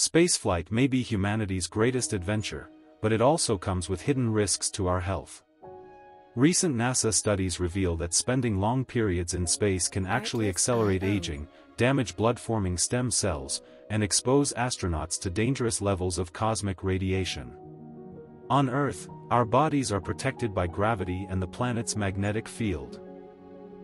Spaceflight may be humanity's greatest adventure, but it also comes with hidden risks to our health. Recent NASA studies reveal that spending long periods in space can actually accelerate aging, damage blood-forming stem cells, and expose astronauts to dangerous levels of cosmic radiation. On Earth, our bodies are protected by gravity and the planet's magnetic field.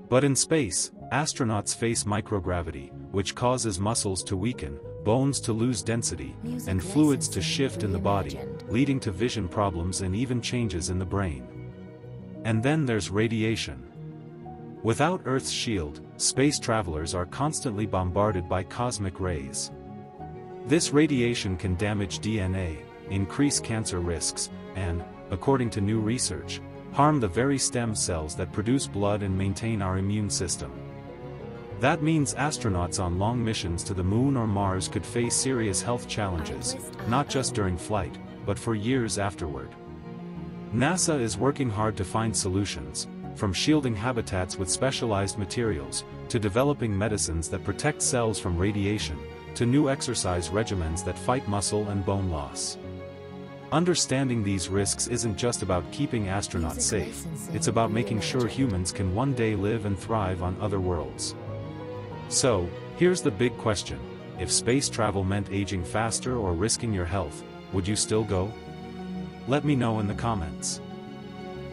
But in space, astronauts face microgravity, which causes muscles to weaken, bones to lose density, and fluids to shift in the body, leading to vision problems and even changes in the brain. And then there's radiation. Without Earth's shield, space travelers are constantly bombarded by cosmic rays. This radiation can damage DNA, increase cancer risks, and, according to new research, harm the very stem cells that produce blood and maintain our immune system. That means astronauts on long missions to the Moon or Mars could face serious health challenges, not just during flight, but for years afterward. NASA is working hard to find solutions, from shielding habitats with specialized materials, to developing medicines that protect cells from radiation, to new exercise regimens that fight muscle and bone loss. Understanding these risks isn't just about keeping astronauts safe, it's about making sure humans can one day live and thrive on other worlds. So, here's the big question, if space travel meant aging faster or risking your health, would you still go? Let me know in the comments.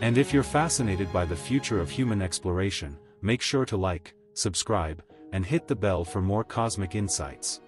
And if you're fascinated by the future of human exploration, make sure to like, subscribe, and hit the bell for more cosmic insights.